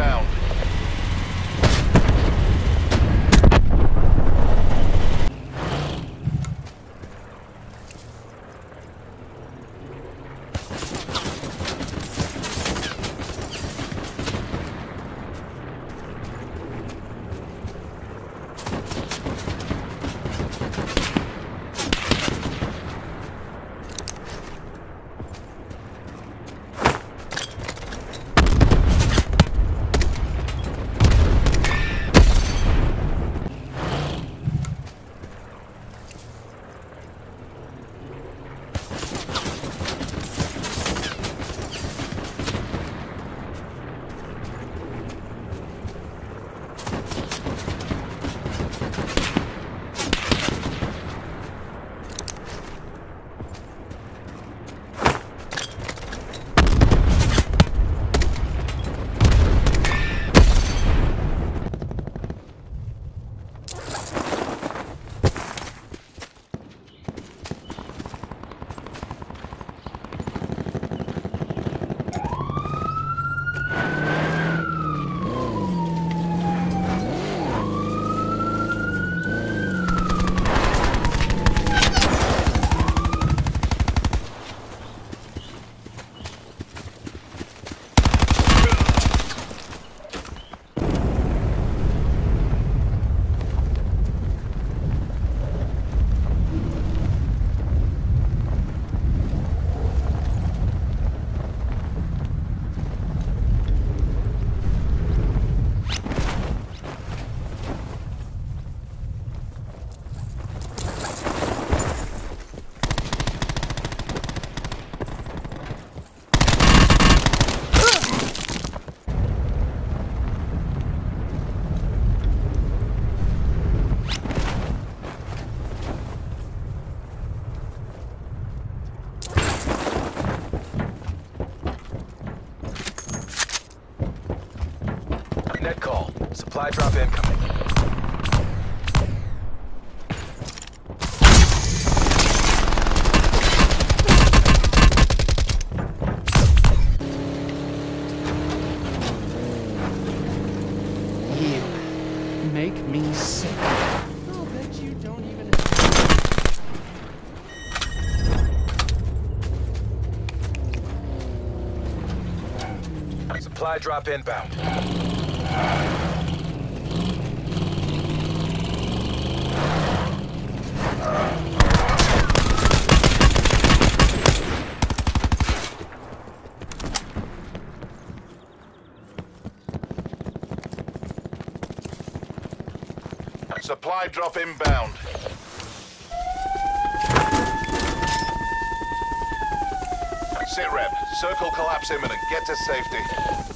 inbound. Net call. Supply drop incoming. You make me sick. I'll bet you don't even. Supply drop inbound. Supply drop inbound. Sit rep. Circle collapse imminent. Get to safety.